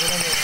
Gracias.